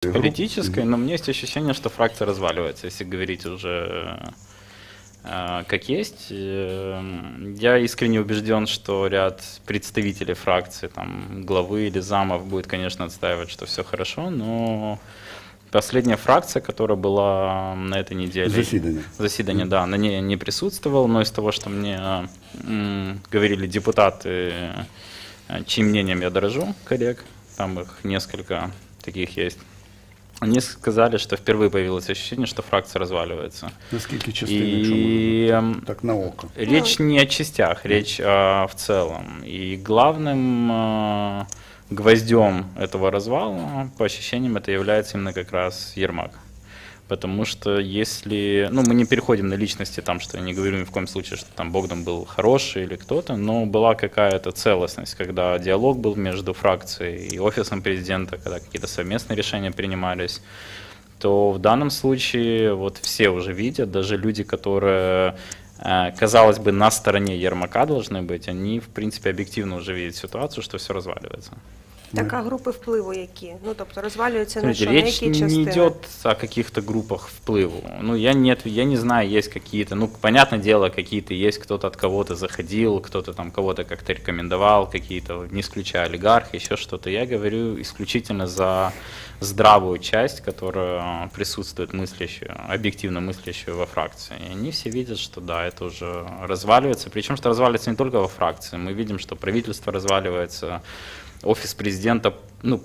политической, но у меня есть ощущение, что фракция разваливается, если говорить уже э, как есть. Э, Я искренне убежден, что ряд представителей фракции, там, главы или замов будет, конечно, отстаивать, что все хорошо, но последняя фракция, которая была на этой неделе... Засідання. Заседание, да, на ней не присутствовал, но из того, что мне говорили депутаты, э, чьим мнением я дорожу, коллег, там их несколько таких есть, они сказали, что впервые появилось ощущение, что фракция разваливается. Наскільки частин, якщо можна И м, так на око? речь не о частях, речь а, в целом. И главным а, гвоздем этого развала, по ощущениям, это является именно как раз Ермак. Потому что если, ну, мы не переходим на личности, там, что я не говорю ни в коем случае, что там Богдан был хороший или кто-то, но была какая-то целостность, когда диалог был между фракцией и офисом президента, когда какие-то совместные решения принимались, то в данном случае вот все уже видят, даже люди, которые, э, казалось бы, на стороне Ермака должны быть, они, в принципе, объективно уже видят ситуацию, что все разваливается. Так, а групи впливу які? Ну, тобто розвалюються на що, на речь які не частини? идет о каких-то группах вплыву. Ну, я не, отв- я не знаю, есть какие-то, ну, понятное дело, какие-то есть, кто-то от кого-то заходил, кто-то там кого-то как-то рекомендовал, какие-то, не исключая олигархи, еще что-то. Я говорю исключительно за здравую часть, которая присутствует мыслящую, объективно мыслящую во фракции. И они все видят, что да, это уже разваливается. Причем, что разваливается не только во фракции. Мы видим, что правительство разваливается, офис президента, ну,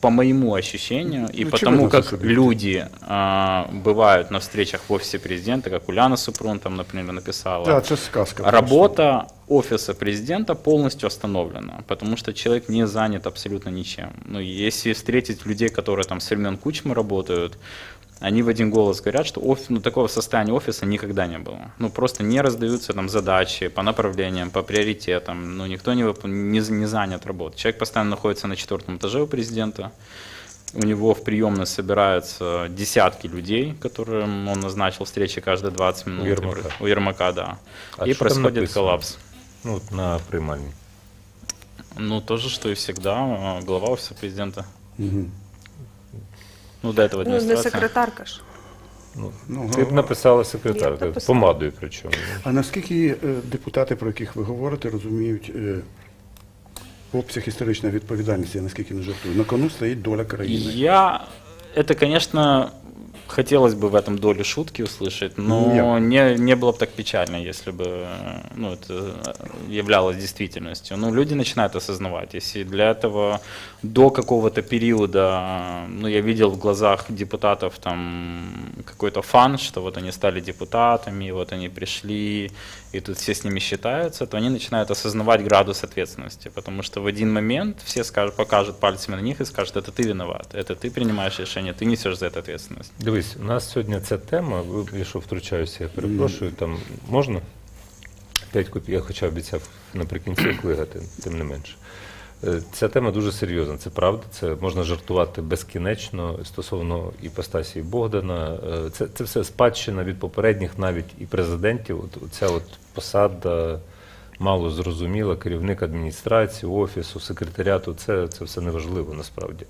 по моему ощущению, и Ну, потому как что люди а, бывают на встречах в офисе президента, как Уляна Супрун там, например, написала. Так, це сказка. Работа офиса президента полностью остановлена, потому что человек не занят абсолютно ничем. Ну, если встретить людей, которые там с времен Кучмы работают, они в один голос говорят, что офис, ну, такого состояния офиса никогда не было. Ну, просто не раздаются там задачи по направлениям, по приоритетам. Ну, никто не, вып- не, не занят работой. Человек постоянно находится на четвертом этаже у президента. У него в приемной собираются десятки людей, которым он назначил встречи каждые 20 минут. Ермака. У Ермака, да. А и происходит коллапс. Ну, от на приймальні. Ну, то же, что и всегда, а, глава офиса президента. Мгм. Ну, до этого Ну, не администрация. секретарка ж. Ну, Ну, ти б написала секретар, Я б написала. помадою причому. А наскільки е, депутати, про яких ви говорите, розуміють е, обсяг історичної відповідальності, я наскільки не жартую? На кону стоїть доля країни. Я, это, конечно, хотелось бы в этом доле шутки услышать, но Я. не, не было бы так печально, если бы ну, это являлось действительностью. Ну, люди начинают осознавать, если для этого до какого-то периода, ну, я видел в глазах депутатов там какой-то фан, что вот они стали депутатами, вот они пришли, и тут все с ними считаются, то они начинают осознавать градус ответственности, потому что в один момент все скажут, покажут пальцами на них и скажут, это ты виноват, это ты принимаешь решение, ты несешь за это ответственность. Дивись, у нас сьогодні ця тема, ви- я що втручаюся, я перепрошую, там можна? П'ять копійок, я хоча обіцяв наприкінці клигати, тим не менше. Е, Ця тема дуже серйозна, це правда. Це можна жартувати безкінечно стосовно іпостасії Богдана. Е, Це, це все спадщина від попередніх навіть і президентів. От, ця от посада мало зрозуміла, керівник адміністрації, офісу, секретаріату, це, це все неважливо насправді.